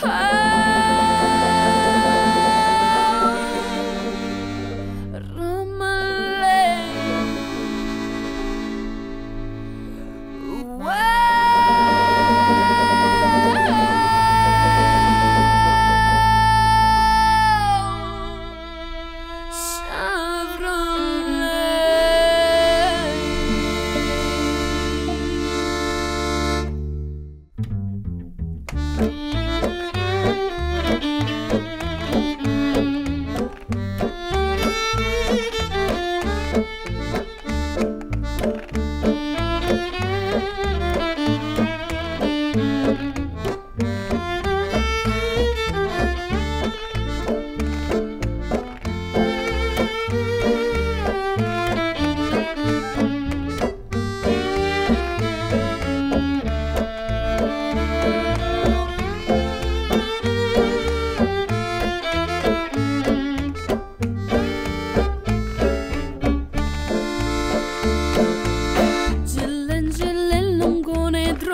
dramme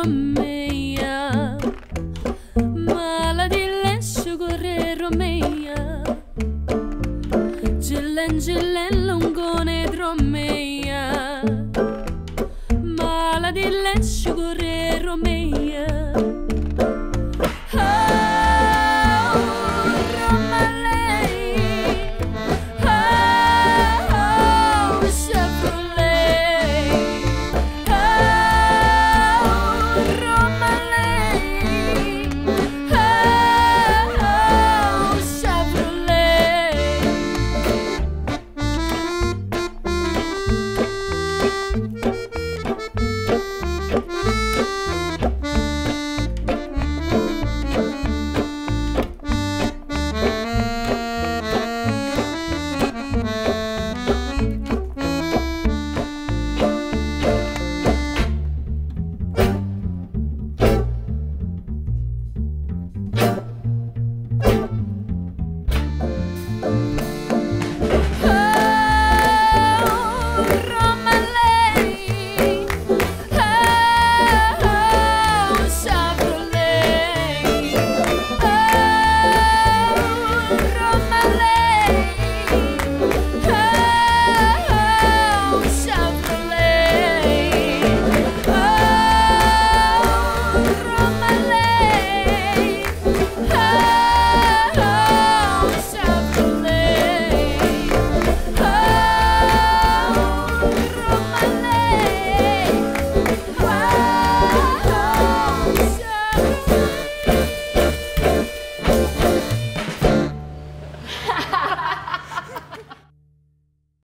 lungone drommeia Maladille sugore romeia Jillen jillen